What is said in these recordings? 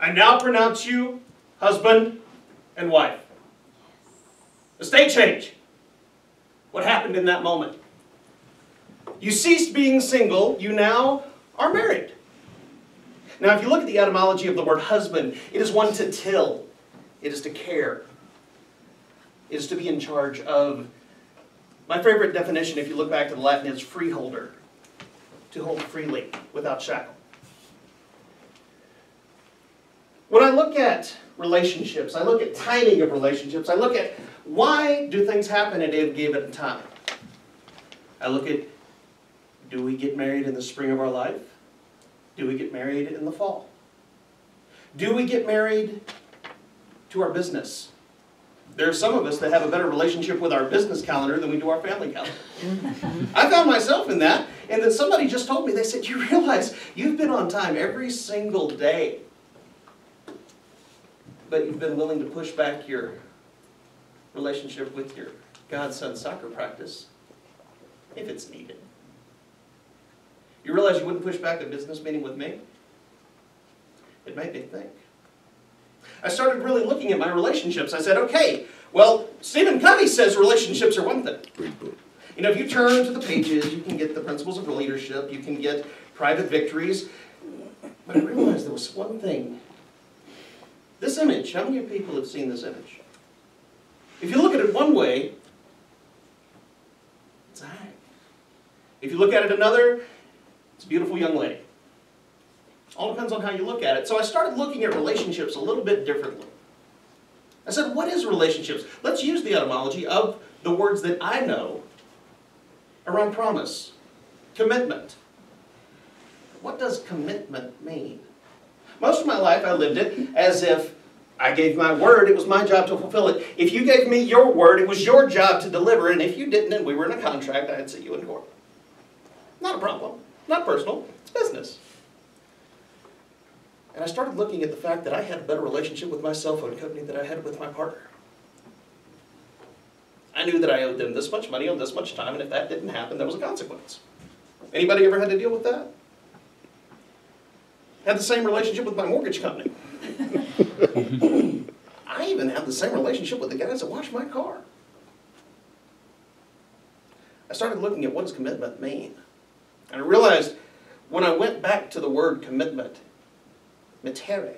I now pronounce you husband and wife. Estate change. What happened in that moment? You ceased being single, you now are married. Now, if you look at the etymology of the word husband, it is one to till, it is to care, it is to be in charge of. My favorite definition, if you look back to the Latin, is freeholder, to hold freely without shackle. When I look at relationships, I look at timing of relationships, I look at why do things happen at any given time. I look at do we get married in the spring of our life? Do we get married in the fall? Do we get married to our business? There are some of us that have a better relationship with our business calendar than we do our family calendar. I found myself in that, and then somebody just told me, they said, You realize you've been on time every single day, but you've been willing to push back your relationship with your godson soccer practice if it's needed. You realize you wouldn't push back a business meeting with me? It made me think. I started really looking at my relationships. I said, okay, well, Stephen Covey says relationships are one thing. You know, if you turn to the pages, you can get the principles of leadership, you can get private victories. But I realized there was one thing. This image, how many people have seen this image? If you look at it one way, it's ag. If you look at it another, it's a beautiful young lady. All depends on how you look at it. So I started looking at relationships a little bit differently. I said, what is relationships? Let's use the etymology of the words that I know around promise, commitment. What does commitment mean? Most of my life I lived it as if I gave my word, it was my job to fulfill it. If you gave me your word, it was your job to deliver, and if you didn't and we were in a contract, I'd see you in court. Not a problem. Not personal. It's business. And I started looking at the fact that I had a better relationship with my cell phone company than I had with my partner. I knew that I owed them this much money on this much time, and if that didn't happen, there was a consequence. Anybody ever had to deal with that? Had the same relationship with my mortgage company. I even had the same relationship with the guys that washed my car. I started looking at what does commitment mean? And I realized when I went back to the word commitment, mittere,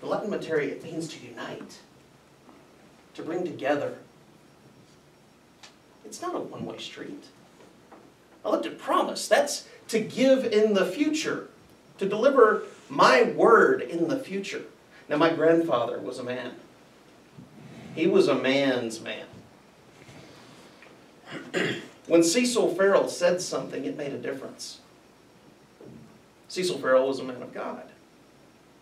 the Latin mittere, it means to unite, to bring together. It's not a one-way street. I looked at promise. That's to give in the future, to deliver my word in the future. Now, my grandfather was a man. He was a man's man. when Cecil Farrell said something, it made a difference. Cecil Farrell was a man of God.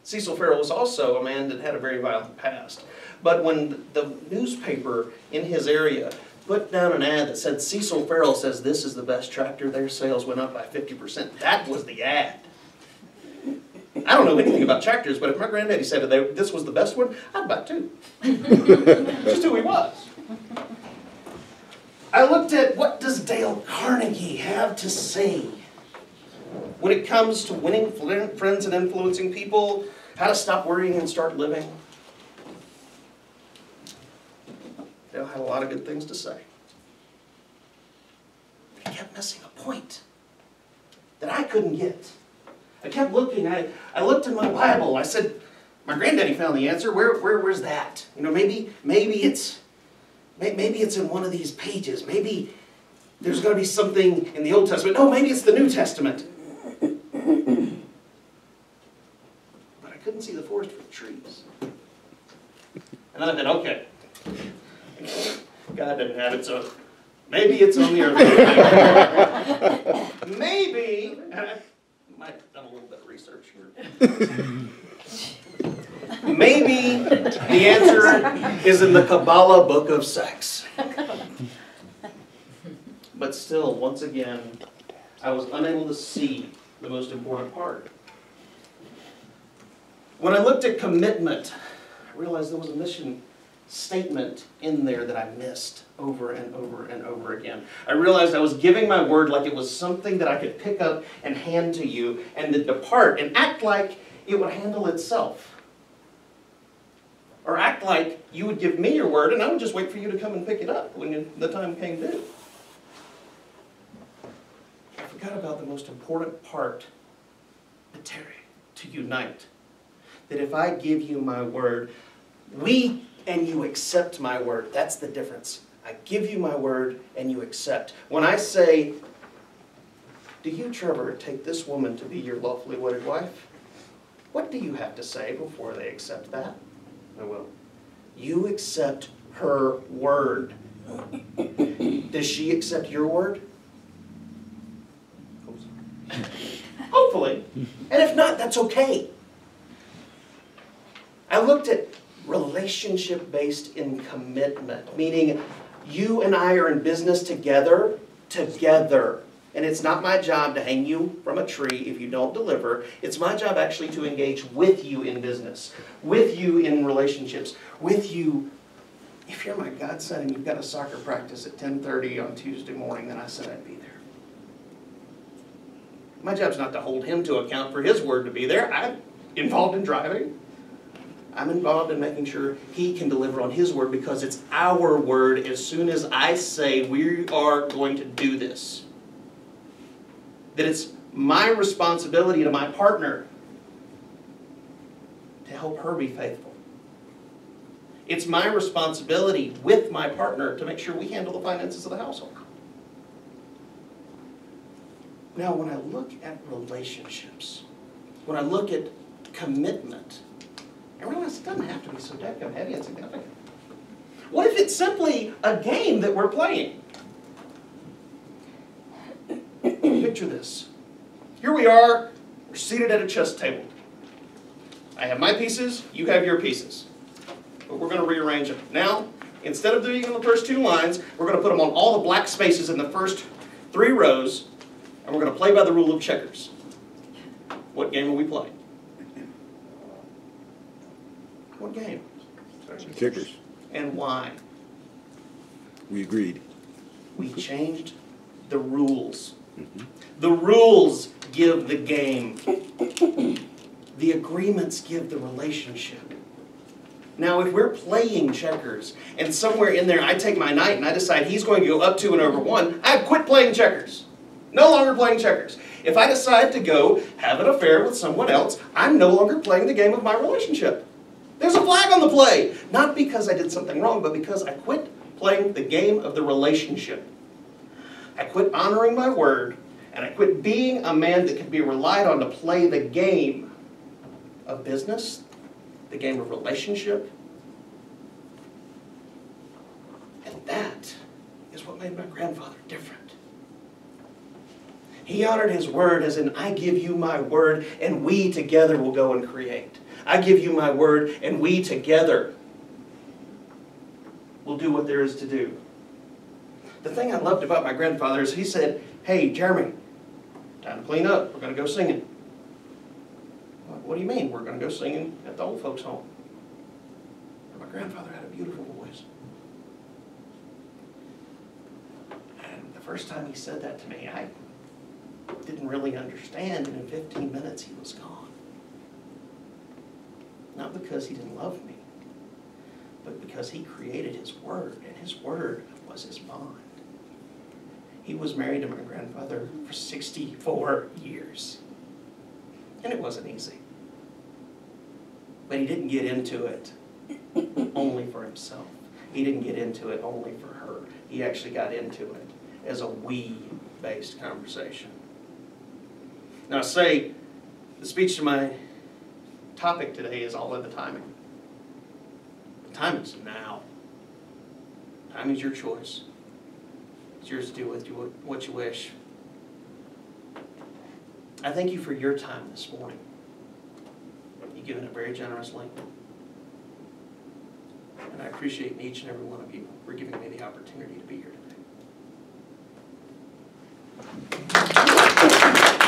Cecil Farrell was also a man that had a very violent past. But when the newspaper in his area put down an ad that said Cecil Farrell says this is the best tractor, their sales went up by 50%. That was the ad. I don't know anything about tractors, but if my granddaddy said that this was the best one, I'd buy two. Just who he was. I looked at what does Dale Carnegie have to say when it comes to winning friends and influencing people, how to stop worrying and start living. Dale had a lot of good things to say. But he kept missing a point that I couldn't get. I kept looking. I, I looked in my Bible. I said, my granddaddy found the answer. Where, where, where's that? You know, maybe, maybe it's, maybe it's in one of these pages. Maybe there's going to be something in the Old Testament. No, maybe it's the New Testament. But I couldn't see the forest for the trees. And then I thought, okay, God didn't have it, so maybe it's on the earth. maybe, might have done a little bit of research here. Maybe the answer is in the Kabbalah book of sex. But still, once again, I was unable to see the most important part. When I looked at commitment, I realized there was a mission statement in there that I missed over and over and over again. I realized I was giving my word like it was something that I could pick up and hand to you and then depart and act like it would handle itself. Or act like you would give me your word and I would just wait for you to come and pick it up when you- the time came due. I forgot about the most important part, Terry, to unite. That if I give you my word, we and you accept my word. That's the difference. I give you my word and you accept. When I say, Do you, Trevor, take this woman to be your lawfully wedded wife? What do you have to say before they accept that? I will. You accept her word. Does she accept your word? Hopefully. And if not, that's okay. I looked at relationship based in commitment, meaning you and I are in business together, together. And it's not my job to hang you from a tree if you don't deliver. It's my job actually to engage with you in business, with you in relationships, with you. If you're my godson and you've got a soccer practice at 10:30 on Tuesday morning, then I said I'd be there. My job's not to hold him to account for his word to be there. I'm involved in driving. I'm involved in making sure he can deliver on his word because it's our word as soon as I say we are going to do this. That it's my responsibility to my partner to help her be faithful. It's my responsibility with my partner to make sure we handle the finances of the household. Now, when I look at relationships, when I look at commitment, I it doesn't have to be so dadgum heavy and significant. What if it's simply a game that we're playing? Picture this. Here we are, we're seated at a chess table. I have my pieces, you have your pieces. But we're going to rearrange them. Now, instead of doing the first two lines, we're going to put them on all the black spaces in the first three rows, and we're going to play by the rule of checkers. What game are we playing? What game? Checkers. And why? We agreed. We changed the rules. Mm-hmm. The rules give the game. The agreements give the relationship. Now, if we're playing checkers and somewhere in there I take my knight and I decide he's going to go up two and over one, I've quit playing checkers. No longer playing checkers. If I decide to go have an affair with someone else, I'm no longer playing the game of my relationship. There's a flag on the play. Not because I did something wrong, but because I quit playing the game of the relationship. I quit honoring my word, and I quit being a man that could be relied on to play the game of business, the game of relationship. And that is what made my grandfather different. He honored his word as in, I give you my word, and we together will go and create. I give you my word, and we together will do what there is to do. The thing I loved about my grandfather is he said, Hey, Jeremy, time to clean up. We're going to go singing. What, what do you mean? We're going to go singing at the old folks' home. My grandfather had a beautiful voice. And the first time he said that to me, I didn't really understand, and in 15 minutes he was gone. Not because he didn't love me, but because he created his word, and his word was his bond. He was married to my grandfather for 64 years. And it wasn't easy. But he didn't get into it only for himself. He didn't get into it only for her. He actually got into it as a we-based conversation. Now, say the speech to my topic today is all of the timing. The time is now. Time is your choice. It's yours to do with you what you wish. I thank you for your time this morning. You've given it very generously. And I appreciate each and every one of you for giving me the opportunity to be here